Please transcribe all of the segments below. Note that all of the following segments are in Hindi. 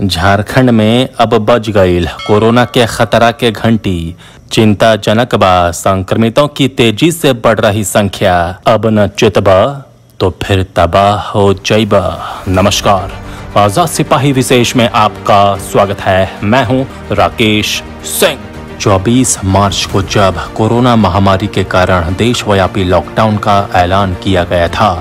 झारखंड में अब बज गई कोरोना के खतरा के घंटी। चिंताजनक बा, संक्रमितों की तेज़ी से बढ़ रही संख्या। अब न चितबा तो फिर तबाह हो जैबा नमस्कार। आज़ाद सिपाही विशेष में आपका स्वागत है। मैं हूँ राकेश सिंह। 24 मार्च को जब कोरोना महामारी के कारण देशव्यापी लॉकडाउन का ऐलान किया गया था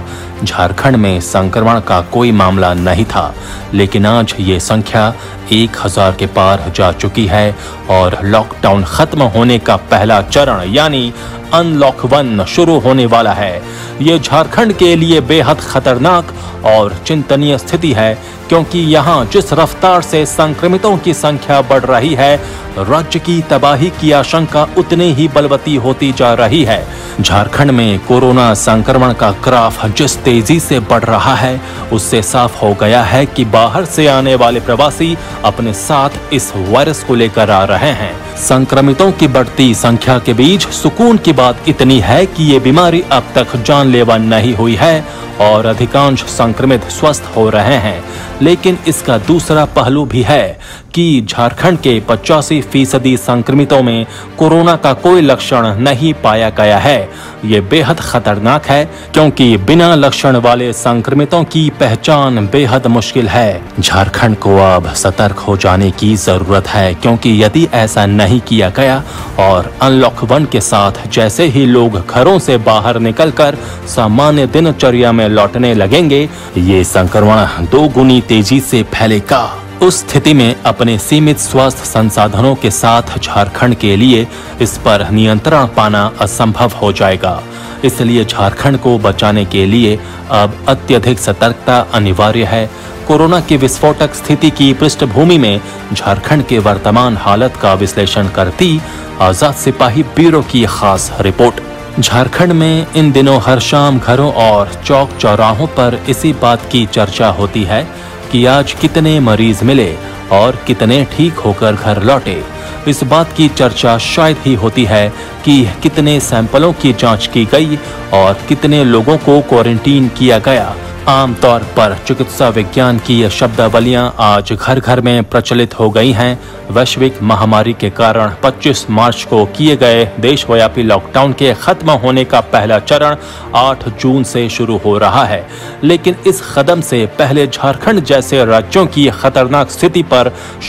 झारखंड में संक्रमण का कोई मामला नहीं था, लेकिन आज ये संख्या एक हज़ार के पार जा चुकी है और लॉकडाउन खत्म होने का पहला चरण, यानी अनलॉक वन शुरू होने वाला है। ये झारखंड के लिए बेहद खतरनाक और चिंतनीय स्थिति है, क्योंकि यहाँ जिस रफ्तार से संक्रमितों की संख्या बढ़ रही है, राज्य की तबाही की आशंका उतनी ही बलवती होती जा रही है। झारखंड में कोरोना संक्रमण का ग्राफ जिस तेज़ी से बढ़ रहा है, उससे साफ़ हो गया है कि बाहर से आने वाले प्रवासी अपने साथ इस वायरस को लेकर आ रहे हैं। संक्रमितों की बढ़ती संख्या के बीच सुकून की बात इतनी है कि ये बीमारी अब तक जानलेवा नहीं हुई है और अधिकांश संक्रमित स्वस्थ हो रहे हैं। लेकिन इसका दूसरा पहलू भी है। कि झारखंड के पचासी फ़ीसदी संक्रमितों में कोरोना का कोई लक्षण नहीं पाया गया है। ये बेहद खतरनाक है, क्योंकि बिना लक्षण वाले संक्रमितों की पहचान बेहद मुश्किल है। झारखंड को अब सतर्क हो जाने की ज़रूरत है, क्योंकि यदि ऐसा नहीं किया गया और अनलॉक वन के साथ जैसे ही लोग घरों से बाहर निकलकर सामान्य दिनचर्या में लौटने लगेंगे, ये संक्रमण दो गुनी तेज़ी से फैलेगा। उस स्थिति में अपने सीमित स्वास्थ्य संसाधनों के साथ झारखंड के लिए इस पर नियंत्रण पाना असंभव हो जाएगा। इसलिए झारखंड को बचाने के लिए अब अत्यधिक सतर्कता अनिवार्य है। कोरोना की विस्फोटक स्थिति की पृष्ठभूमि में झारखंड के वर्तमान हालत का विश्लेषण करती आज़ाद सिपाही ब्यूरो की खास रिपोर्ट। झारखंड में इन दिनों हर शाम घरों और चौक चौराहों पर इसी बात की चर्चा होती है कि आज कितने मरीज़ मिले और कितने ठीक होकर घर लौटे। इस बात की चर्चा शायद ही होती है कि कितने सैंपलों की जाँच की गई और कितने लोगों को क्वारंटीन किया गया। आमतौर पर चिकित्सा विज्ञान की ये शब्दावलियाँ आज घर घर में प्रचलित हो गई हैं। वैश्विक महामारी के कारण 25 मार्च को किए गए देशव्यापी लॉकडाउन के खत्म होने का पहला चरण 8 जून से शुरू हो रहा है। लेकिन इस कदम से पहले झारखंड जैसे राज्यों की खतरनाक स्थिति पर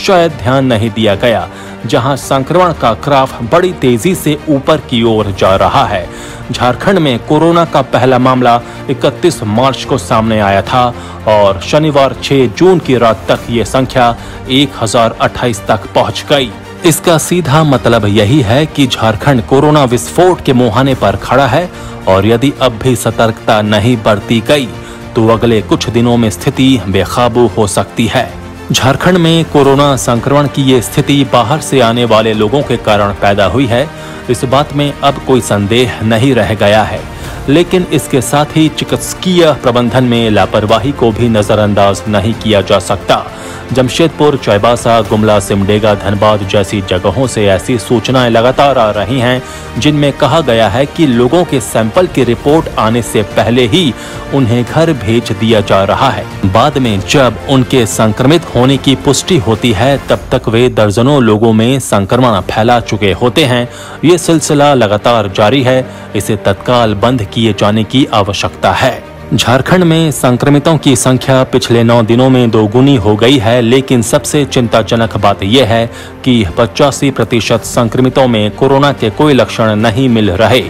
शायद ध्यान नहीं दिया गया, जहाँ संक्रमण का ग्राफ बड़ी तेज़ी से ऊपर की ओर जा रहा है। झारखंड में कोरोना का पहला मामला 31 मार्च को सामने आया था और शनिवार 6 जून की रात तक ये संख्या 1028 तक पहुँच गई। इसका सीधा मतलब यही है कि झारखंड कोरोना विस्फोट के मुहाने पर खड़ा है और यदि अब भी सतर्कता नहीं बरती गई तो अगले कुछ दिनों में स्थिति बेकाबू हो सकती है। झारखंड में कोरोना संक्रमण की ये स्थिति बाहर से आने वाले लोगों के कारण पैदा हुई है। इस बात में अब कोई संदेह नहीं रह गया है। लेकिन इसके साथ ही चिकित्सकीय प्रबंधन में लापरवाही को भी नजरअंदाज नहीं किया जा सकता। जमशेदपुर, चौबासा, गुमला, सिमडेगा, धनबाद जैसी जगहों से ऐसी सूचनाएँ लगातार आ रही हैं, जिनमें कहा गया है कि लोगों के सैंपल की रिपोर्ट आने से पहले ही उन्हें घर भेज दिया जा रहा है। बाद में जब उनके संक्रमित होने की पुष्टि होती है, तब तक वे दर्जनों लोगों में संक्रमण फैला चुके होते हैं। ये सिलसिला लगातार जारी है, इसे तत्काल बंद किए जाने की आवश्यकता है। झारखंड में संक्रमितों की संख्या पिछले नौ दिनों में दोगुनी हो गई है, लेकिन सबसे चिंताजनक बात यह है कि पचासी प्रतिशत संक्रमितों में कोरोना के कोई लक्षण नहीं मिल रहे।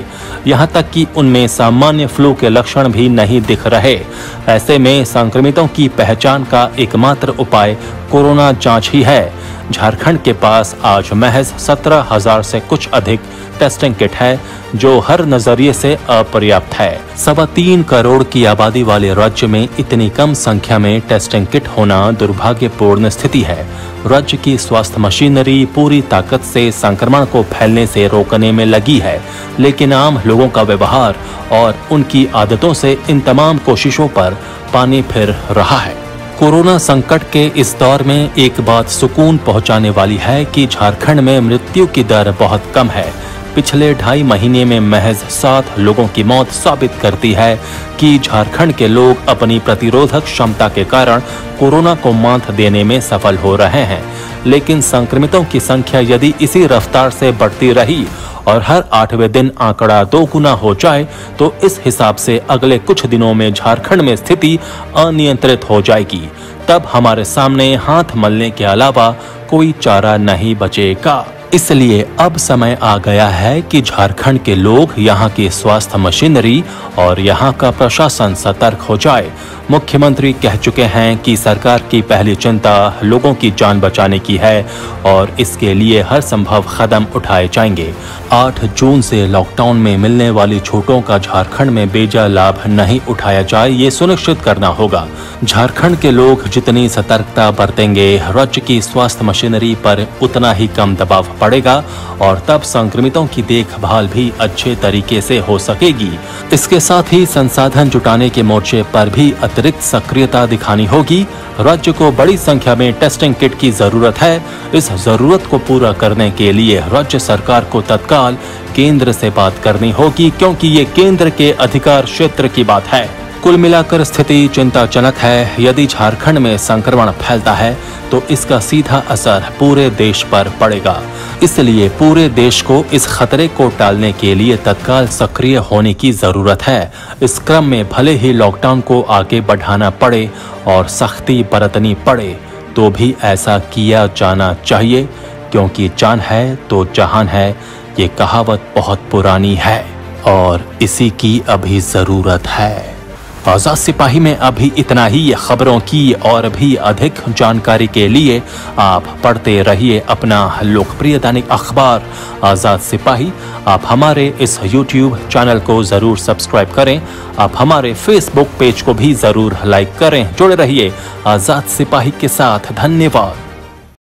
यहाँ तक कि उनमें सामान्य फ्लू के लक्षण भी नहीं दिख रहे। ऐसे में संक्रमितों की पहचान का एकमात्र उपाय कोरोना जाँच ही है। झारखंड के पास आज महज सत्रह हज़ार से कुछ अधिक टेस्टिंग किट है, जो हर नज़रिए से अपर्याप्त है। सवा तीन करोड़ की आबादी वाले राज्य में इतनी कम संख्या में टेस्टिंग किट होना दुर्भाग्यपूर्ण स्थिति है। राज्य की स्वास्थ्य मशीनरी पूरी ताकत से संक्रमण को फैलने से रोकने में लगी है, लेकिन आम लोगों का व्यवहार और उनकी आदतों से इन तमाम कोशिशों पर पानी फिर रहा है। कोरोना संकट के इस दौर में एक बात सुकून पहुँचाने वाली है कि झारखंड में मृत्यु की दर बहुत कम है। पिछले ढाई महीने में महज सात लोगों की मौत साबित करती है कि झारखंड के लोग अपनी प्रतिरोधक क्षमता के कारण कोरोना को मात देने में सफल हो रहे हैं। लेकिन संक्रमितों की संख्या यदि इसी रफ्तार से बढ़ती रही और हर आठवें दिन आंकड़ा दो गुना हो जाए तो इस हिसाब से अगले कुछ दिनों में झारखंड में स्थिति अनियंत्रित हो जाएगी। तब हमारे सामने हाथ मलने के अलावा कोई चारा नहीं बचेगा। इसलिए अब समय आ गया है कि झारखंड के लोग यहाँ की स्वास्थ्य मशीनरी और यहाँ का प्रशासन सतर्क हो जाए। मुख्यमंत्री कह चुके हैं कि सरकार की पहली चिंता लोगों की जान बचाने की है और इसके लिए हर संभव कदम उठाए जाएँगे। 8 जून से लॉकडाउन में मिलने वाली छूटों का झारखंड में बेजा लाभ नहीं उठाया जाए, ये सुनिश्चित करना होगा। झारखंड के लोग जितनी सतर्कता बरतेंगे, राज्य की स्वास्थ्य मशीनरी पर उतना ही कम दबाव पड़ेगा और तब संक्रमितों की देखभाल भी अच्छे तरीके से हो सकेगी। इसके साथ ही संसाधन जुटाने के मोर्चे पर भी अतिरिक्त सक्रियता दिखानी होगी। राज्य को बड़ी संख्या में टेस्टिंग किट की ज़रूरत है। इस ज़रूरत को पूरा करने के लिए राज्य सरकार को तत्काल केंद्र से बात करनी होगी, क्योंकि ये केंद्र के अधिकार क्षेत्र की बात है। कुल मिलाकर स्थिति चिंताजनक है। यदि झारखंड में संक्रमण फैलता है तो इसका सीधा असर पूरे देश पर पड़ेगा। इसलिए पूरे देश को इस खतरे को टालने के लिए तत्काल सक्रिय होने की ज़रूरत है। इस क्रम में भले ही लॉकडाउन को आगे बढ़ाना पड़े और सख्ती बरतनी पड़े तो भी ऐसा किया जाना चाहिए। क्योंकि जान है तो जहान है, ये कहावत बहुत पुरानी है और इसी की अभी ज़रूरत है। आज़ाद सिपाही में अभी इतना ही खबरों की और भी अधिक जानकारी के लिए आप पढ़ते रहिए अपना लोकप्रिय दैनिक अखबार, आज़ाद सिपाही। आप हमारे इस YouTube चैनल को ज़रूर सब्सक्राइब करें। आप हमारे फेसबुक पेज को भी ज़रूर लाइक करें। जुड़े रहिए आज़ाद सिपाही के साथ। धन्यवाद।